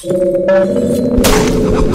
Thank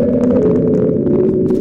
どうぞ。